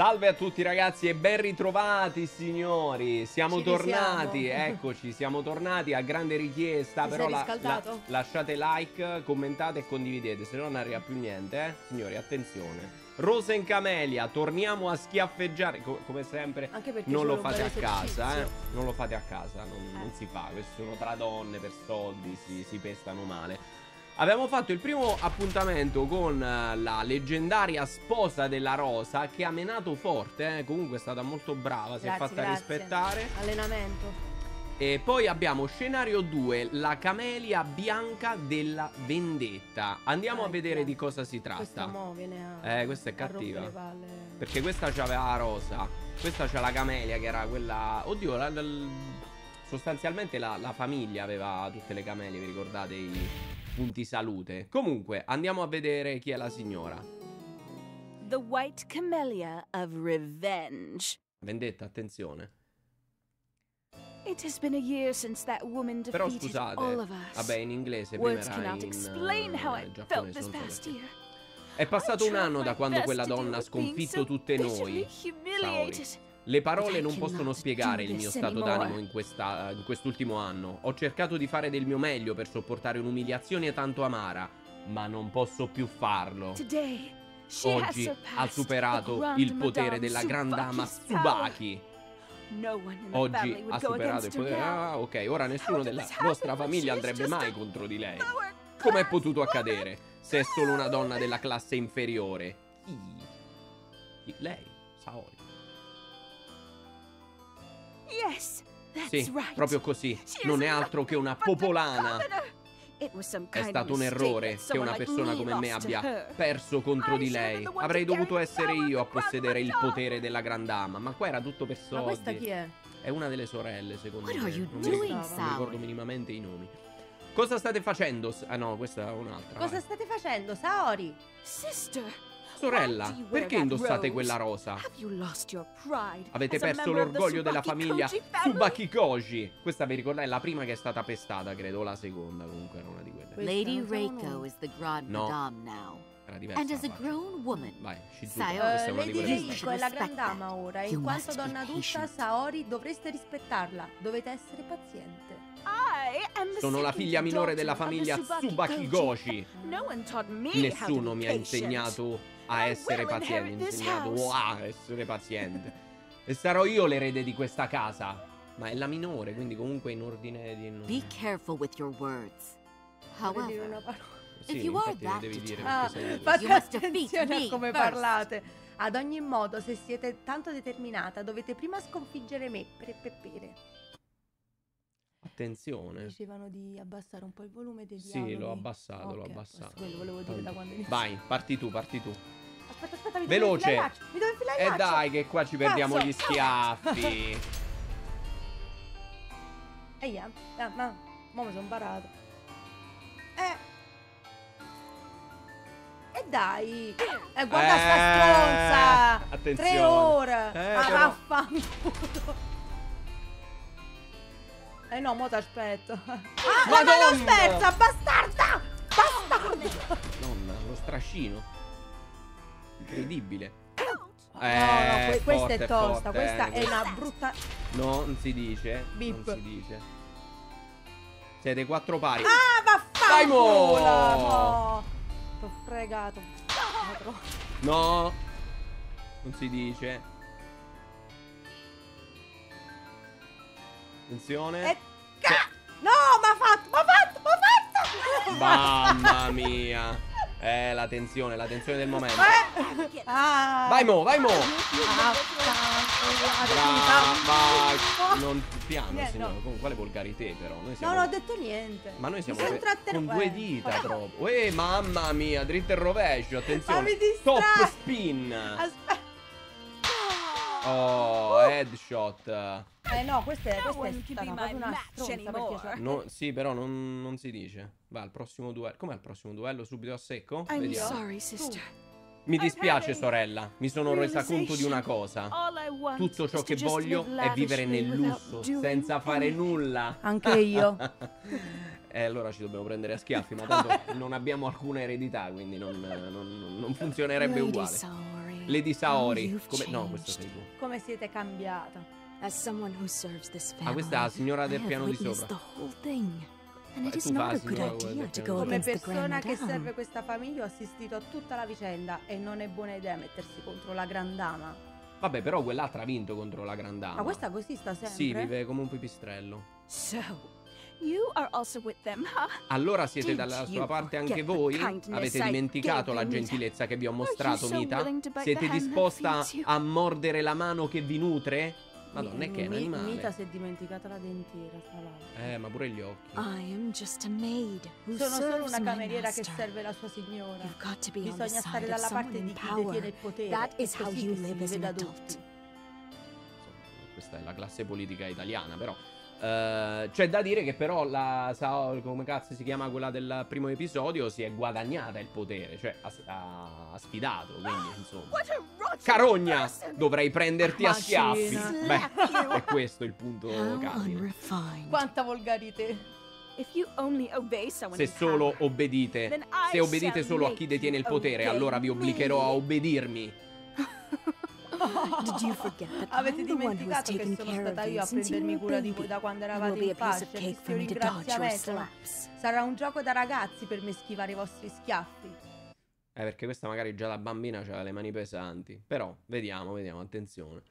Salve a tutti ragazzi e ben ritrovati signori, siamo Ci tornati, risiamo. eccoci, siamo tornati a grande richiesta, Ti però la- la- lasciate like, commentate e condividete, se no non arriva più niente, eh? Signori, attenzione. Rosa in Camelia, torniamo a schiaffeggiare, co- come sempre, Anche perché non lo fate a casa, eh? Non lo fate a casa, non, Eh. non si fa, queste sono tra donne, per soldi, si, si pestano male. Abbiamo fatto il primo appuntamento con eh, la leggendaria sposa della Rosa che ha menato forte, eh, comunque è stata molto brava, si è Grazie, fatta grazie. rispettare. Allenamento. E poi abbiamo scenario 2, la camelia bianca della vendetta. Andiamo a Dai, vedere di cosa si Questa tratta. mo viene a... Eh, questa è cattiva. Perché questa c'aveva la rosa, questa c'ha la camelia che era quella... Oddio, la- la- sostanzialmente la, la famiglia aveva tutte le camelie, vi ricordate i punti salute. Comunque, andiamo a vedere chi è la signora. The White Camellia of Revenge. Vendetta, attenzione. It has been a year since that woman Però scusate, all of us. vabbè in inglese prima Words era cannot in so year. È passato un anno da quando quella donna ha sconfitto tutte noi. humiliated. Le parole non possono spiegare il mio stato d'animo in, questa- in quest'ultimo anno. Ho cercato di fare del mio meglio per sopportare un'umiliazione tanto amara, ma non posso più farlo. Oggi ha superato il potere della grandama. Tsubaki. Oggi ha superato il potere. Ah, ok, ora nessuno della when famiglia andrebbe mai contro di lei. Com'è potuto accadere se è solo una donna della classe inferiore? Chi? Lei, Saori. Yes, that's Sì, right. proprio così. She Non è altro che una popolana. È stato un errore che una persona me come me abbia perso contro di lei. Avrei dovuto essere io a possedere il potere della grandama, ma qua era tutto per Ma questa chi soldi. è? È una delle sorelle, secondo me. non, mi ricordo, minimamente i nomi. Cosa state facendo? Ah no, questa è un'altra. Cosa vai. state facendo, Saori? Sister, Sorella, perché indossate quella rosa? Avete perso l'orgoglio della famiglia? Tsubaki Koji. Questa vi ricordate? È la prima che è stata pestata, credo. o La seconda, comunque, era una di quelle. Lady Reiko is the Grand No. Madame now. Era diversa. And as a grown woman, Vai. Saori- è Eh, una di Lady Reiko è la grandama ora. You In quanto must be donna adulta, patient. Saori, dovreste rispettarla. Dovete essere paziente. I am the Sono la figlia minore della daughter of the famiglia Tsubaki. Goshi. No one taught me how to Nessuno be mi ha patient. insegnato a essere paziente. Mi ha insegnato a essere paziente. e sarò io l'erede di questa casa. Ma è la minore, quindi comunque in ordine di. non- be careful with your words. However. Sì, infatti that devi dire Ah, perché sei- fate You must defeat attenzione a me come first. parlate. Ad ogni modo, se siete tanto determinata, dovete prima sconfiggere me per e peppere. Attenzione. Dicevano di abbassare un po' il volume dei Sì, l'ho abbassato, l'ho abbassato. questo Quello volevo dire da quando inizio. Vai, parti tu, parti tu. Aspetta, aspetta, mi Veloce. devo infilare il laccio. Mi devo infilare il E laccio. dai, che qua ci perdiamo Cazzo. gli schiaffi. Eia, ah, ma, mo mi sono barato. Eh. Dai. Eh, guarda sta Eh, stronza. attenzione. Tre ore. Eh, ah, però- vaffanculo. Eh no, mo t'aspetto. Ah, la Madonna. mano spersa, bastarda! Bastarda! Nonna, lo strascino. Incredibile. no, no, Eh, que- questa forte, è tosta, forte, questa eh, è una brutta... No, non si dice. Bip. Non si dice. Siete quattro pari. Ah, Dai, mo! vaffanculo! T'ho fregato. No. Non si dice. Attenzione. E ca- No, m'ha fatto, m'ha fatto, m'ha fatto! Mamma mia. Eh, la tensione, la tensione del momento. Eh. Ah. Vai mo, vai mo. Ah, Brava. Non piano, Niente, signore. no. Con quale volgarità però? Noi No, siamo non ho detto niente. Ma noi siamo trattenuto- con due dita Ma- troppo. Eh, mamma mia, dritto e rovescio, attenzione. Ma mi distrai. Top spin. Aspetta. Oh, headshot. Eh no, questa è, questa è stata proprio una stronza perché c'ha- No, sì, però non, non si dice. Va al prossimo duello. Com'è il prossimo duello? Subito a secco? I'm Vediamo. sorry, sister. Mi dispiace, sorella. Mi sono resa conto di una cosa. Tutto ciò che voglio è vivere nel lusso, senza fare nulla. Anche io. E allora ci dobbiamo prendere a schiaffi, ma tanto non abbiamo alcuna eredità, quindi non, non- non funzionerebbe uguale. Lady Saori. Come... No, questo sei tu. Come siete cambiata. As someone who serves this family, Ah, questa è la signora del piano di sopra. the whole thing. And it is not a good idea to go Come persona che serve questa famiglia ho assistito a tutta la vicenda e non è buona idea mettersi contro la grandama. Vabbè, però quell'altra ha vinto contro la grandama. Ma questa così sta sempre? Sì, vive come un pipistrello. So, you are also with them, huh? Allora siete Did dalla sua parte anche voi? Avete dimenticato la gentilezza che vi ho mostrato, so Mita? Siete disposta a mordere la mano che vi nutre? Madonna, è che è un animale. Mita si è dimenticata la dentiera, tra l'altro. Eh, ma pure gli occhi. I am just a maid who Sono solo una cameriera che serve la sua signora. You've got to be on the Bisogna stare dalla parte di chi detiene il potere. That is how you live as an adult. questa è la classe politica italiana, però. Eh, c'è da dire che però la Sao- come cazzo si chiama quella del primo episodio si è guadagnata il potere, cioè ha, ha- ha sfidato, quindi insomma. Carogna, dovrei prenderti a schiaffi. Beh, è questo il punto cardine. Quanta volgarità. Se solo obbedite, se obbedite solo a chi detiene il potere, allora vi obbligherò a obbedirmi. Did you forget that Avete dimenticato che sono stata io a prendermi cura di voi da quando eravate in e slaps. sarà un gioco da ragazzi per me schivare i vostri schiaffi. Eh, perché questa magari già da bambina aveva le mani pesanti. Però, vediamo, vediamo, attenzione.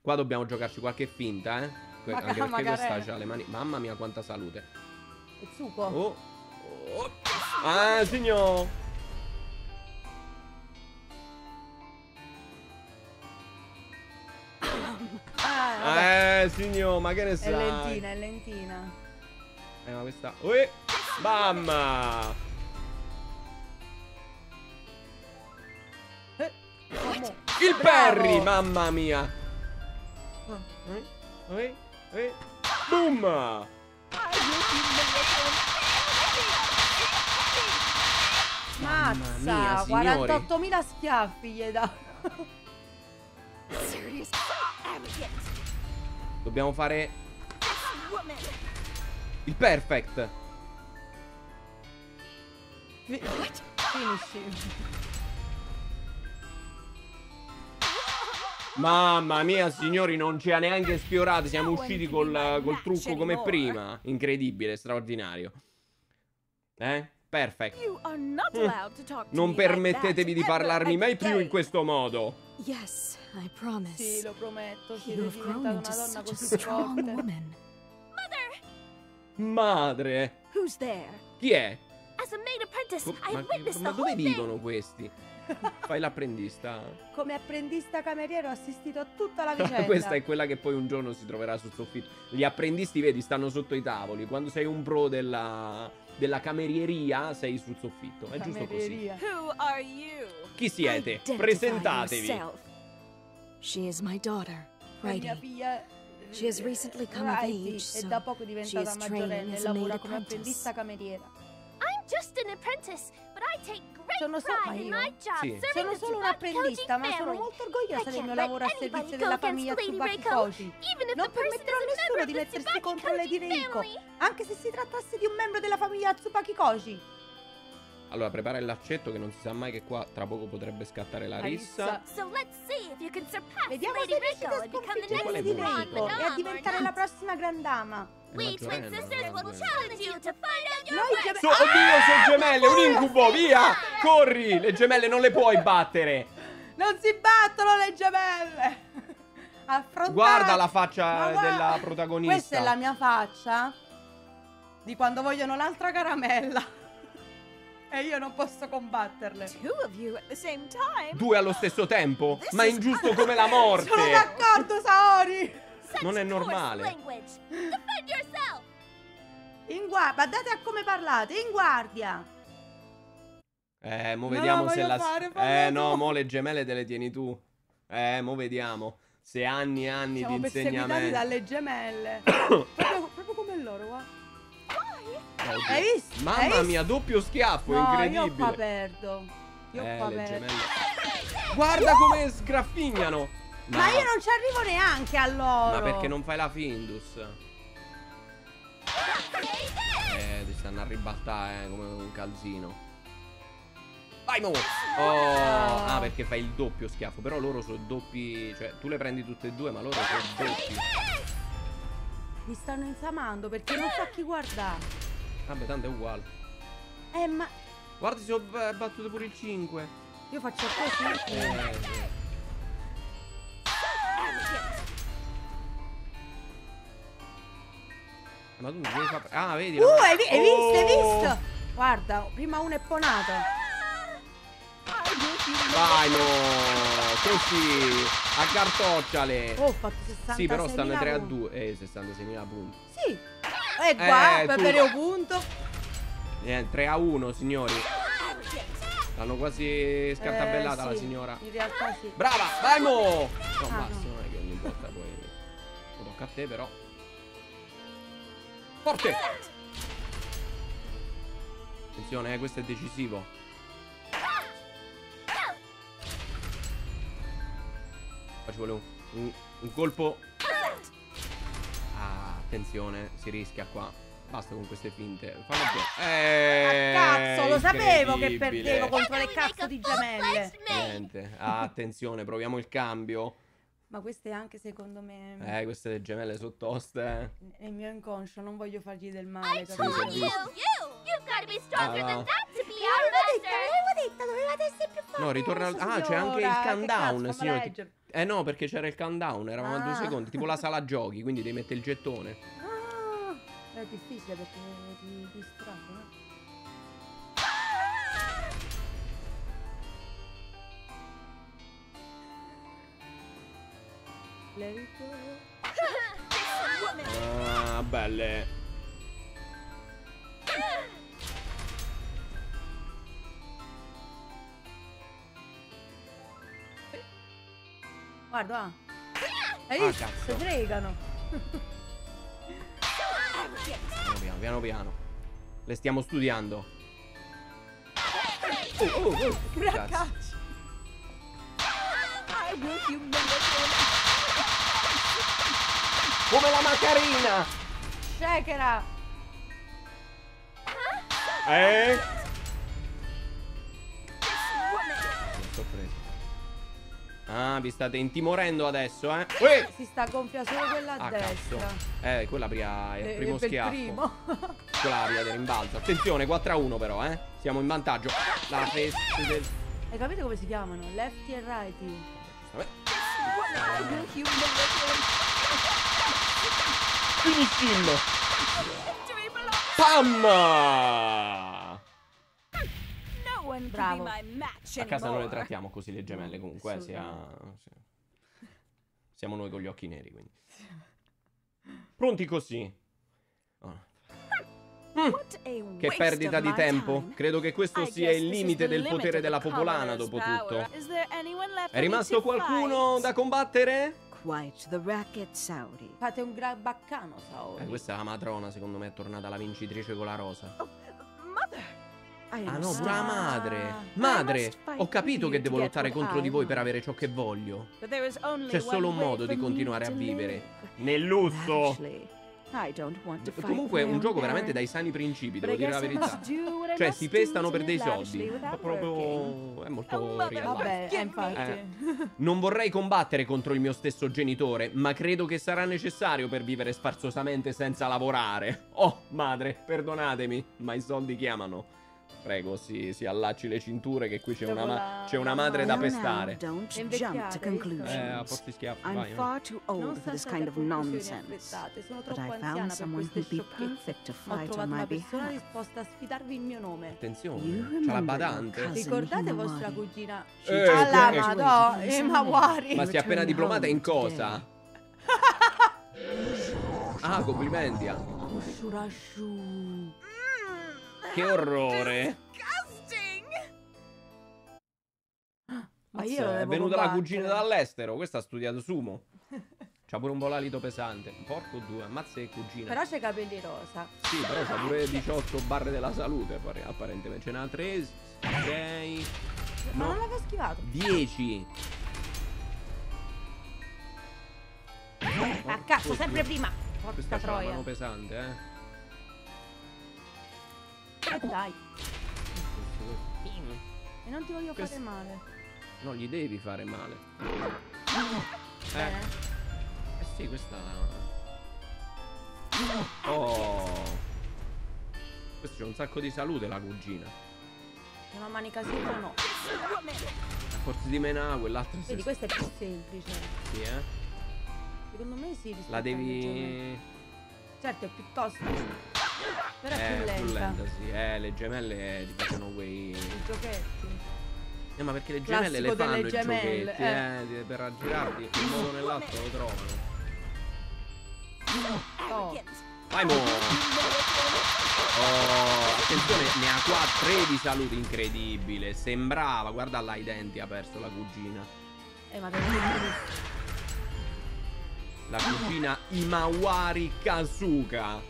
Qua dobbiamo giocarci qualche finta, eh. Que- Anche perché Macarena. questa ha le mani... Mamma mia, quanta salute. E zucco. Oh. oh. Ah, signor. Ah. Eh, signor, ma che ne È sai? lentina, è lentina. Eh, ma questa... Ue! Mamma! Il Bravo. Perry, mamma mia! Boom! Mamma mia, Mazza, signori. 48.000 schiaffi gli arrogant Dobbiamo fare il perfect. Fi- Mamma mia, signori, non ci ha neanche sfiorato. Siamo usciti col, col trucco come prima. Incredibile, straordinario. Eh? Perfect. Non permettetevi di parlarmi mai più in questo modo. Yes, I promise. Sì, lo prometto. Grown diventata into una donna così forte. woman. Madre. Who's there? Chi è? As a maid apprentice, Co- I ma, witnessed ma dove vivono questi? Fai l'apprendista. Come apprendista cameriere ho assistito a tutta la vicenda. Questa è quella che poi un giorno si troverà sul soffitto. Gli apprendisti, vedi, stanno sotto i tavoli. Quando sei un pro della, della camerieria, sei sul soffitto. È giusto così. Camerieria. Who are you? Chi siete? Presentatevi. yourself. She is my daughter, Righty. She has recently come of age, è so da poco she diventata is training as a maid apprentice. apprendista cameriera. I'm just an apprentice, Sono so- io? Sì. Sono solo Tsubaki un'apprendista, Koji ma sono molto orgogliosa del mio lavoro a servizio della famiglia Tsubaki Koji. Non permetterò a nessuno di mettersi contro Lady Reiko, anche se si trattasse di un membro della famiglia Tsubaki Koji. Allora, prepara il laccetto che non si sa mai che qua tra poco potrebbe scattare la rissa. So Vediamo se riuscite Reiko a sconfiggere Lady? Reiko e a diventare la prossima grandama. È We twin maggiorenne, sisters will maggiorenne. challenge you to find out your Noi So- oddio, sono gemelle, un incubo, via! Corri! Le gemelle non le puoi battere! Non si battono le gemelle! Affrontate! Guarda la faccia guarda- della protagonista. Questa è la mia faccia di quando vogliono l'altra caramella. e io non posso combatterle. Due allo stesso tempo? Ma è ingiusto come la morte! Sono d'accordo, Saori! Non è normale. In guardia, guardate a come parlate, in guardia! Eh, mo vediamo no, se la... fare, eh no, mo le gemelle te le tieni tu. Eh, mo vediamo. Se anni e anni Siamo di insegnamento. dalle gemelle. proprio, proprio come loro, guarda. Oddio. Hai visto? Hai Mamma visto? mia, doppio schiaffo, No, io incredibile. qua perdo. Io eh, qua perdo. gemelle. Guarda come sgraffignano. Ma io non ci arrivo neanche a loro. Ma perché non fai la Findus? Eh, ti stanno a ribaltare eh, come un calzino. Vai, mo! Oh, ah, perché fai il doppio schiaffo. Però loro sono doppi. Cioè, tu le prendi tutte e due, ma loro sono doppi. Mi stanno insamando perché non so chi guardare. Vabbè, tanto è uguale. Eh, ma Guarda, si sono b- battute pure il 5. io faccio così. Eh, Ma tu devi fare. Ah, vedi? Uh, hai, vi- hai visto, hai Oh! visto? Guarda, prima uno è ponato. Vai, no! Così! Accartocciale! Oh, ho fatto 60 Sì, però stanno 3 a 2. Eh, 66.000 punti. Sì. E qua, Eh, per un punto. Niente, 3 a 1, signori. L'hanno quasi scartabellata Eh, la sì, signora. In realtà sì. Brava, vai mo! No, Ah, basta, no. non è che ogni volta poi. Lo tocca a te, però. Forte! Attenzione, eh, questo è decisivo. Qua ci vuole un, un- un colpo. Ah, attenzione, si rischia qua. Basta con queste finte. Fallo bene. Eh, Cazzo, lo sapevo che perdevo contro le cazzo di gemelle. Niente. Ah, attenzione, proviamo il cambio. Ma queste anche secondo me Eh, queste le gemelle sono toste. eh. nel mio inconscio non voglio fargli del male, I told you! You've got to be stronger Ah. than that to be our master! mi aveva detto, dovevate essere più forti. No, ritorna al- ah, c'è anche il countdown, signora. leggere. Eh no, perché c'era il countdown, eravamo a due Ah. secondi, tipo la sala giochi, quindi devi mettere il gettone. Ah, è difficile perché ti distraggo, eh. Let Ah, belle. Guarda, ah. Hai Ah, visto? cazzo. Si fregano. Piano piano, piano piano. Le stiamo studiando. Oh, oh, oh. Cazzo. caccia. Come la Macarina! Shakera. Eh? Ah, vi state intimorendo adesso, eh? Uè! Si sta gonfia solo quella a Ah, destra. cazzo. Eh, quella apria il Eh, primo per schiaffo. primo. Quella apria del rimbalzo. Attenzione, 4 a 1 però, eh? Siamo in vantaggio. La festa del... Hai capito come si chiamano? Lefty e righty. Vabbè. Finish him! Pam! Bravo. A casa non le trattiamo così le gemelle comunque, eh, sia... Siamo noi con gli occhi neri, quindi. Pronti così. Oh. A Che perdita di tempo. Credo che questo sia il limite del potere della popolana, dopo tutto. È rimasto to qualcuno da combattere? Quite the racket, Saudi. Fate un gran baccano, Saori. Eh, questa è la matrona, secondo me è tornata la vincitrice con la rosa. Mother, I Ah no, pure la madre. Madre, ho capito che devo lottare contro di voi per avere ciò che voglio. C'è solo un modo di continuare a vivere. Nel lusso. Comunque è un gioco veramente dai sani principi, devo dire la verità. Cioè, si pestano per dei soldi. È proprio. È molto Oh. Vabbè, eh. Non vorrei combattere contro il mio stesso genitore, ma credo che sarà necessario per vivere sfarzosamente senza lavorare. Oh, madre, perdonatemi, ma i soldi chiamano. Prego, si, si allacci le cinture che qui c'è una, ma- c'è una madre da pestare. don't jump to visto? Eh, a conclusions. posti schiaffi, I'm vai. eh. far too Non old for this kind of nonsense. But troppo I anziana found per someone who'd be perfect to Ho fight on trovato my una persona behalf. disposta a sfidarvi il mio nome. Attenzione, c'ha la badante. Ricordate vostra cugina Eh, alla che- Madò, Imawari. Ma si è appena diplomata in cosa? Ah, complimenti. ah. Che orrore. Ma io è venuta la cugina dall'estero. Questa ha studiato sumo. C'ha pure un po' l'alito pesante. Porco due, ammazza che cugina. Però i capelli rosa. Sì, però c'ha pure 18 barre della salute. appare- Apparentemente ce n'ha 3, 6, Ma non no, l'avevo schivato. 10. A cazzo, sempre prima. Questa Porca la troia. mano pesante, eh. Eh, dai. E non ti voglio Questo- fare male. No, gli devi fare male. Eh, Bene. eh sì, questa... Oh. Questo c'è un sacco di salute la cugina. Se una manica sopra no. A forza di menare quell'altra si Vedi, questa è più semplice. Sì, eh. Secondo me sì. La devi... Certo, è più tosta. Però è Eh, più lenta. sì. Eh, le gemelle ti facciano quei... I giochetti. Eh, ma perché le gemelle le Classico fanno delle i giochetti, eh. per aggirarti in un modo o nell'altro lo trovano. Oh. Vai mo! Oh, attenzione, ne ha qua 3 di salute, incredibile. Sembrava, guarda là i denti, ha perso la cugina. Eh, ma La cugina Imawari Kazuka.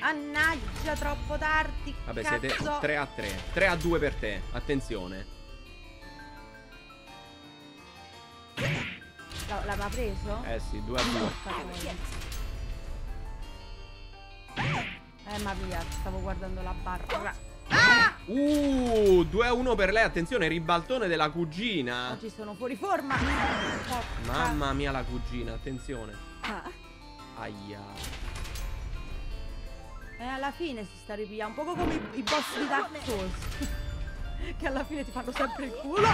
Annaggia, troppo tardi. Vabbè, cazzo. siete 3 a 3. 3 a 2 per te, attenzione. La- L'aveva preso? Eh sì, 2 a 2. Porca troia. Eh, ma via, stavo guardando la barra. Uh, 2 a 1 per lei, attenzione, ribaltone della cugina. Oggi sono fuori forma. Porca. Mamma mia la cugina, attenzione. Ah, Aia. E alla fine si sta ripigliando. Un po' come i, i boss di Dark Souls. che alla fine ti fanno sempre il culo.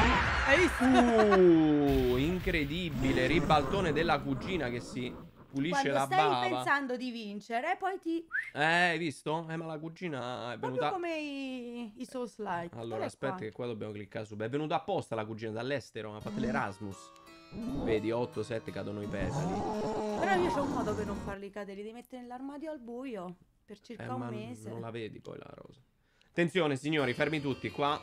Hai visto? Uh, incredibile, ribaltone della cugina che si pulisce Quando la stai bava. pensando di vincere, poi ti. Eh, hai visto? Eh, ma la cugina è Proprio venuta... come i, i Souls like. Allora, aspetta che qua dobbiamo cliccare su. È venuta apposta la cugina dall'estero, ha fatto l'Erasmus. Vedi, 8-7 cadono i petali. Però io c'ho un modo per non farli cadere, li mettere nell'armadio al buio per circa Eh, un ma mese. non la vedi poi la rosa. Attenzione, signori, fermi tutti qua.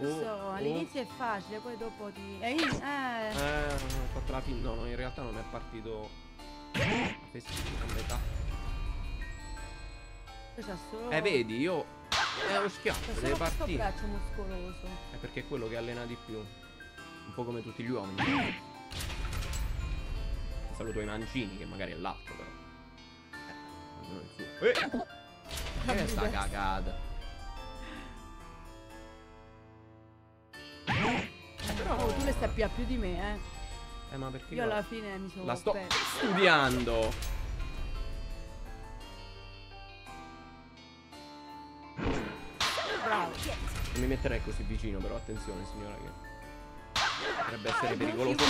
Oh, Questo oh. all'inizio è facile, poi dopo ti. Eh, in- eh. Eh, ho fatto la fin... No, no, in realtà non è partito. Festino a metà. Solo. Eh, vedi, io. È lo C'ha schiaffo, solo deve partire. braccio muscoloso. È perché è quello che allena di più. Un po' come tutti gli uomini. Saluto i mancini, che magari è l'altro, però. Eh, non il suo. Eh! Che è sta cagata? Eh, però. Oh, tu le stai più a più di me, eh. Eh, ma perché Io io alla fine mi sono. la sto persa. studiando. Bravo. Non mi metterei così vicino, però attenzione, signora, che potrebbe essere pericoloso.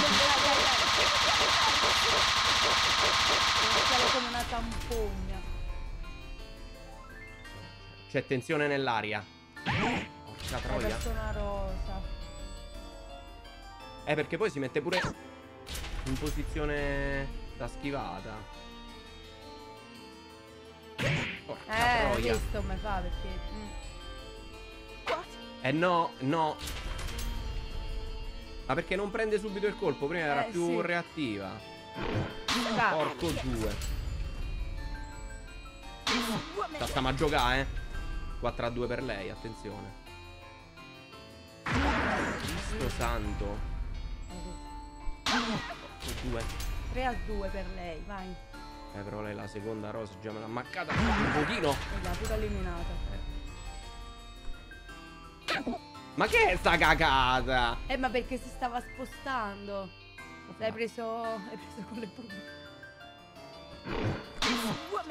Come una tampogna. C'è tensione nell'aria. Porca troia. Eh, perché poi si mette pure in posizione da schivata. Porca Eh, troia. visto come fa perché. mm. Eh no, no. Ma perché non prende subito il colpo? Prima era Eh, più sì. reattiva. Bravo. Porco due. Sta stiamo a giocare, eh. 4 a 2 per lei, attenzione. Cristo santo. Porco due. 3 a 2 per lei, vai. Eh, però lei la seconda rosa già me l'ha mancata un pochino. E l'ha pure eliminata. Ma che è sta cagata? Eh, ma perché si stava spostando? L'hai preso. L'hai preso con le punte.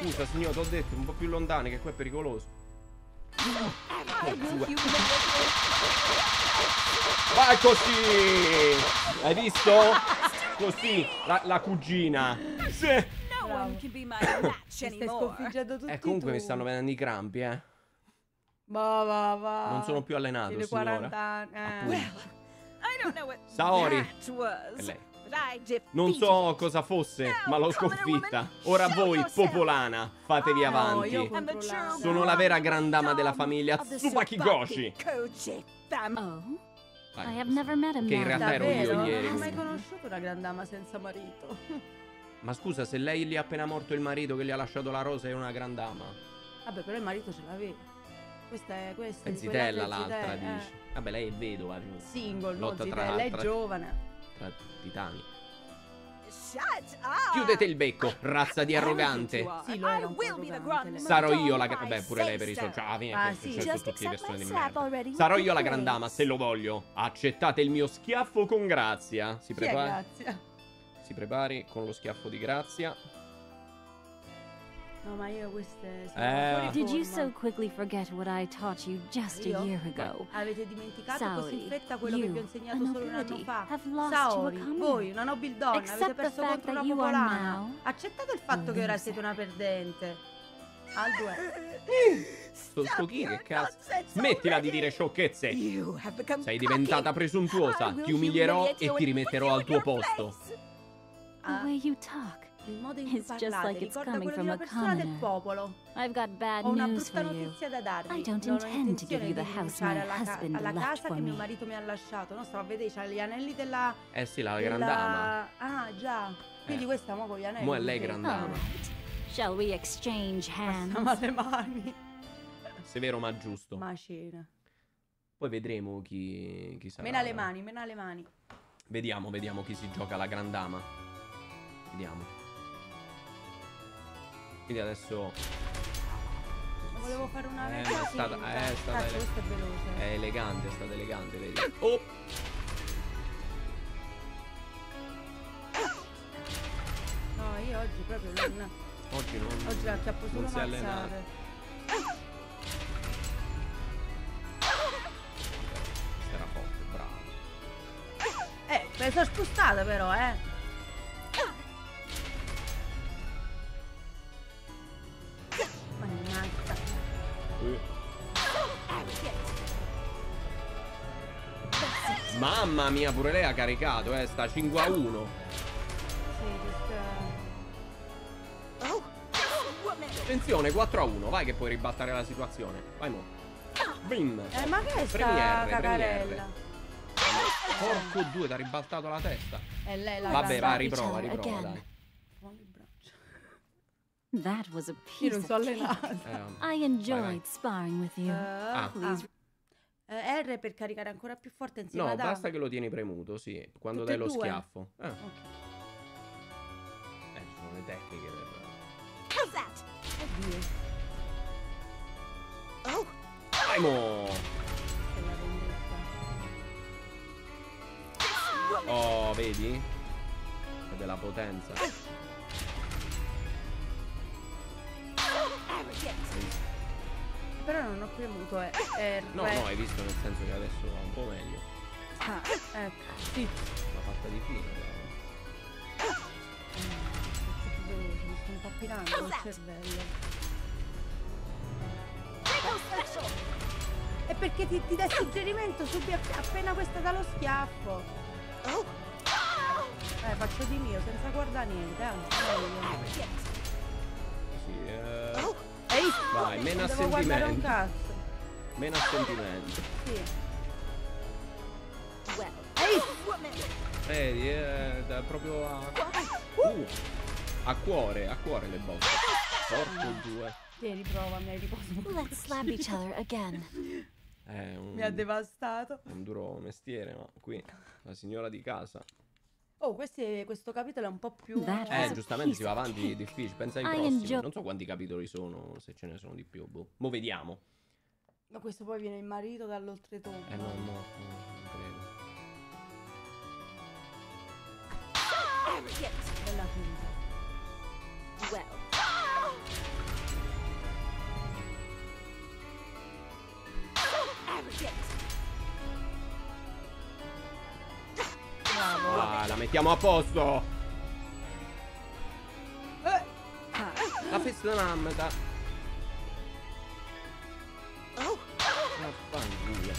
Scusa, signor, ti ho detto un po' più lontani che qua è pericoloso. Due. Vai così! Hai visto? Così, la, la cugina. Sì. no stai sconfiggendo tutti Eh, comunque mi tu. stanno venendo i crampi, eh. Va, va, va. Non sono più allenato, Tieni signora. 40 anni. eh. Appunto. I don't know what Saori. Non so cosa fosse, ma l'ho sconfitta. Ora show voi, yourself. popolana, fatevi No, avanti. Sono la vera gran dama della famiglia of the Tsubaki Tsubaki Goshi. Koji fam- Oh, Vai, I have never met him Che in realtà ero io ieri. Non ho mai conosciuto una gran dama senza marito. Ma scusa, se lei gli è appena morto il marito che gli ha lasciato la rosa è una gran dama. Vabbè, però il marito ce l'aveva. Questa è questa È zitella l'altra, zitella, dici. Vabbè, lei è vedova. Eh. Single, Lotta tra- zitella, è tra- giovane. Tra titani. Shut up! Chiudete il becco, razza di arrogante. Sì, arrogante, lei. Sarò io la Madonna, gra- Beh, pure lei per i so. suoi cioè, vieni, Ah, che- sì. already. Sarò io la grandama se lo voglio. Accettate il mio schiaffo con grazia. Si prepari. grazie? Si prepari con lo schiaffo di grazia. No, ma io queste sono Eh, fuori Did you so quickly forget what I taught you just a year ago? Avete dimenticato così in Saori, fretta quello che vi ho you, insegnato a solo un anno fa? have lost Saori, voi, una nobildonna, avete Accept the perso fact contro una that you are popolana. now Accettate il fatto che ora loser. siete una perdente. Aldo. Sto, chi che cazzo? Smettila di dire sciocchezze. Sei diventata cocky. presuntuosa. Ti umilierò e you ti rimetterò al tuo posto. The Ah, way you talk. Il modo in cui It's just parlate like it's ricorda coming quello di from una a persona del commoner. popolo. I've got bad Ho una news brutta for you. notizia da darvi. I don't non ho intend to give intenzione you the di house rinunciare my alla, husband casa che mio marito mi ha lasciato. No, stavo a vedere, c'ha gli anelli della... Eh sì, la della- grandama. Ah, già. Quindi Eh. questa mo con gli anelli. Mo è lei grandama. Shall we exchange hands? Passiamo alle mani. Severo ma giusto. Macina. Poi vedremo chi, chi sarà. Mena le mani, mena le mani. Vediamo, vediamo chi si gioca la grandama. Vediamo. Quindi adesso Volevo fare una Eh, è stata- eh, è stata Cazzo, è veloce. è elegante, è stata elegante, vedi. Oh! No, io oggi proprio non... Oggi non. Oggi la acchiappo solo mazzate. Questa era forte, bravo. Eh, me sono spostata però, eh. Mamma mia, pure lei ha caricato, eh, sta 5 a 1. Sì, questa... Attenzione, 4 a 1, vai che puoi ribaltare la situazione. Vai mo. Bim. Eh, ma che è sta? Porco due, ti ha ribaltato la testa. È lei la Vabbè, va, riprova, Again. riprova, dai. That was a Io piece non of so allenare. cake. Eh, I enjoyed sparring with you. Ah, Please eh, R per caricare ancora più forte insieme no, ad A. basta che lo tieni premuto, sì. Quando Tutte dai lo due? schiaffo. Eh, Ok. eh, ci sono le tecniche per. How's that? Oddio, Vai mo! questa è la vendetta. Oh, vedi? È della potenza. Però non ho premuto eh. R. No, no, hai visto nel senso che adesso va un po' meglio. Ah, ecco. Sì. L'ha fatta di fine. però. Più veloce, mi sto impappinando col cervello. È perché ti, ti dà il suggerimento subito app- appena questa dà lo schiaffo. Eh, faccio di mio senza guardare niente, anzi, meglio. Sì, eh. Vai, meno assentimento. cazzo. Meno assentimento. Sì. Vedi, eh, da- proprio a. Uh, a cuore, a cuore le botte. Porco due. Sì, riprova, mi hai riposo. let's slap each other again. È un, Mi ha devastato. è un duro mestiere, ma qui la signora di casa. Oh, questi- questo capitolo è un po' più... That Eh, was a giustamente si va of avanti cake. difficile. Pensa ai I prossimi. enjoy- Non so quanti capitoli sono, se ce ne sono di più. Boh. Mo vediamo. Ma questo poi viene il marito dall'oltretomba. Eh no, no, no, non credo. Bella finta. well. Mettiamo a posto. Eh, La festa della metà. Vaffanculo.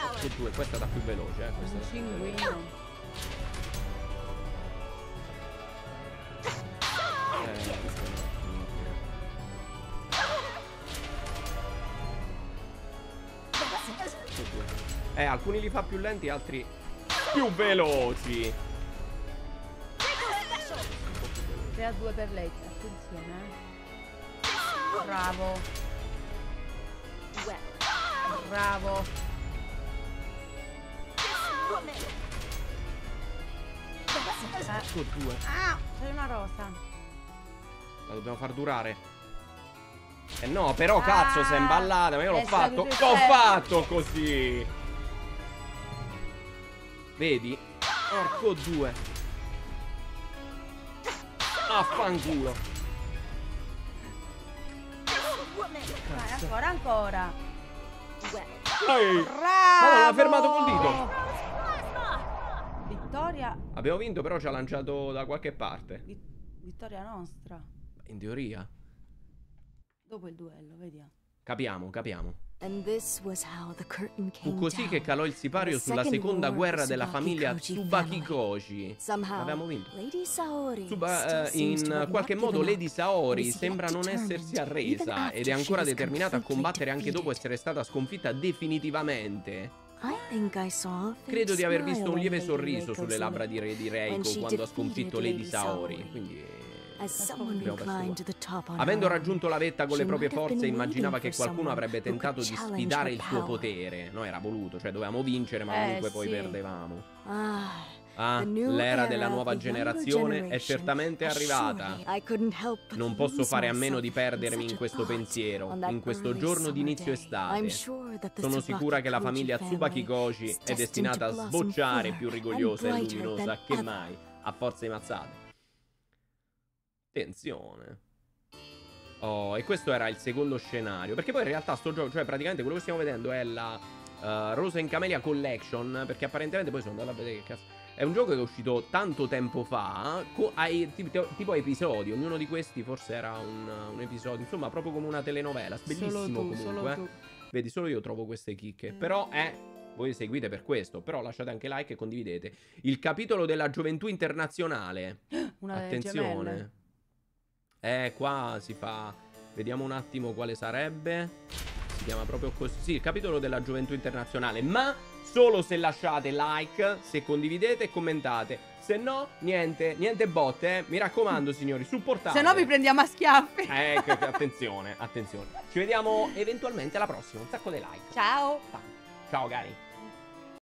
Porco due, questa da più veloce, eh. Questa un da più veloce. Alcuni li fa più lenti, altri più veloci. 3 a 2 per lei, attenzione. eh. Bravo. Bravo. Ecco due. Ah, c'è una rosa. La dobbiamo far durare. Eh no, però cazzo, Ah, sei imballata, ma io l'ho è fatto. L'ho fatto così. Vedi? Porco due. Affanculo. Dai, ancora, ancora. Ehi. Bravo! Ma l'ha fermato col dito. Vittoria, Abbiamo vinto, però ci ha lanciato da qualche parte. vi- vittoria nostra. In teoria. Dopo il duello, vediamo. Capiamo, capiamo. Fu così che calò il sipario sulla second seconda guerra della famiglia Tsubaki. Koji. Vinto. Tsuba- eh, to in qualche modo Lady Saori is sembra non essersi arresa ed è ancora determinata a combattere anche dopo essere stata sconfitta definitivamente. Credo di aver visto un lieve sorriso sulle labbra di, Re- di Reiko quando ha sconfitto Lady. Saori. Quindi Avendo raggiunto la vetta con le proprie forze, immaginava che qualcuno avrebbe tentato di sfidare il suo potere. No, era voluto, cioè dovevamo vincere, ma Eh, comunque poi sì. perdevamo. Ah, Ah, l'era era della nuova generazione è certamente arrivata. Non posso fare a meno di perdermi in questo pensiero, in questo giorno di inizio estate. Sono sicura che la famiglia Tsubaki Koji è destinata a sbocciare più rigogliosa e luminosa che mai, a forza di mazzate. Attenzione. Oh, e questo era il secondo scenario. Perché poi in realtà sto gioco, cioè praticamente quello che stiamo vedendo è la eh, Rosa in Camellia Collection. Perché apparentemente poi sono andato a vedere che cazzo. È un gioco che è uscito tanto tempo fa, ai- tipo, tipo a episodi. Ognuno di questi forse era un, un episodio. Insomma, proprio come una telenovela. Bellissimo solo tu, comunque. solo. Vedi, solo io trovo queste chicche. Però è. Voi seguite per questo. Però lasciate anche like e condividete. Il capitolo della gioventù internazionale. Una Attenzione. Eh, qua si fa. Vediamo un attimo quale sarebbe. Si chiama proprio così. Sì, il capitolo della gioventù internazionale. Ma solo se lasciate like, se condividete e commentate. Se no, niente, niente botte. eh. Mi raccomando, signori, supportate. Se no vi prendiamo a schiaffi. Eh, attenzione, attenzione. Ci vediamo eventualmente alla prossima. Un sacco di like. Ciao. Ciao, cari.